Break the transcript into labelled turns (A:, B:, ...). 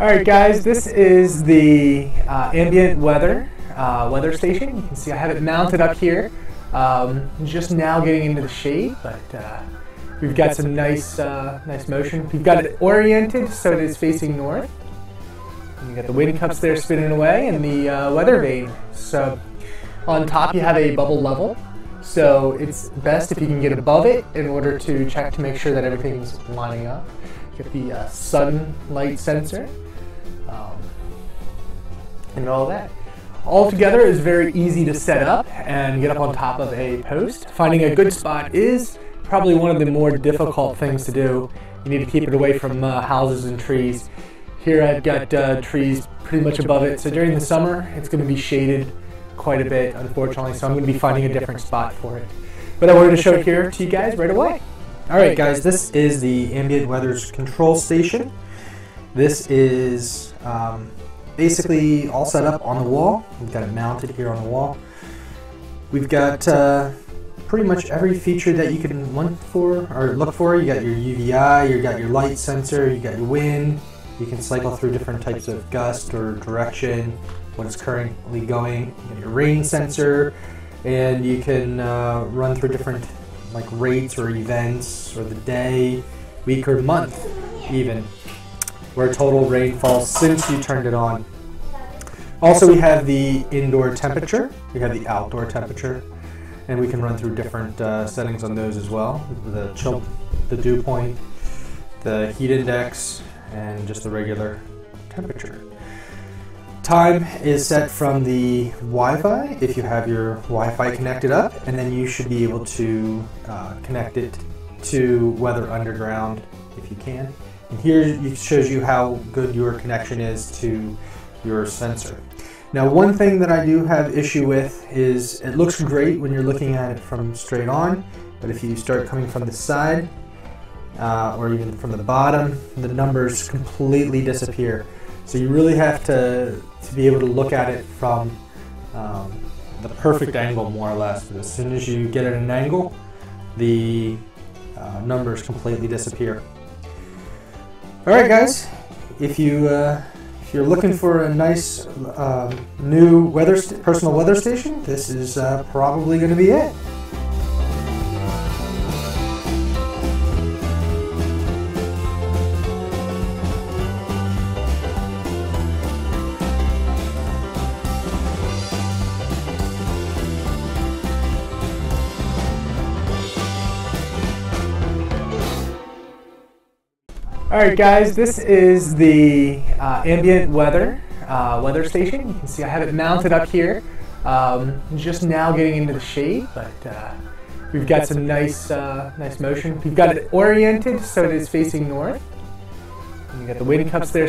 A: All right, guys, this is the uh, ambient weather uh, weather station. You can see I have it mounted up here. Um, just now getting into the shade, but uh, we've got some nice uh, nice motion. We've got it oriented so it is facing north. You got the wind cups there spinning away and the uh, weather vane. So on top you have a bubble level. So it's best if you can get above it in order to check to make sure that everything's lining up. Get the uh, sunlight sensor um, and all that. All together is very easy to set up and get up on top of a post. Finding a good spot is probably one of the more difficult things to do. You need to keep it away from uh, houses and trees. Here I've got uh, trees pretty much above it, so during the summer it's going to be shaded quite a bit, unfortunately, so I'm going to be finding a different spot for it. But I wanted to show it here to you guys right away.
B: All right, guys, this is the ambient weather's control station. This is um, basically all set up on the wall. We've got it mounted here on the wall. We've got uh, pretty much every feature that you can want for or look for. You got your UVI, you got your light sensor, you got your wind. You can cycle through different types of gust or direction, what is currently going. You your rain sensor, and you can uh, run through different like rates or events or the day, week or month even, where total rainfall since you turned it on. Also, we have the indoor temperature, we have the outdoor temperature, and we can run through different uh, settings on those as well. The chill, the dew point, the heat index, and just the regular temperature. Time is set from the Wi-Fi if you have your Wi-Fi connected up, and then you should be able to uh, connect it to Weather Underground if you can. And here it shows you how good your connection is to your sensor. Now one thing that I do have issue with is it looks great when you're looking at it from straight on, but if you start coming from the side uh, or even from the bottom, the numbers completely disappear. So you really have to, to be able to look at it from um, the perfect angle, more or less. But as soon as you get at an angle, the uh, numbers completely disappear. All right, guys. If you uh, if you're looking for a nice uh, new weather personal weather station, this is uh, probably going to be it.
A: All right, guys, this is the uh, ambient weather uh, weather station. You can see I have it mounted up here. Um, just now getting into the shade, but uh, we've got some nice uh, nice motion. We've got it oriented so it is facing north. You got the wind cups there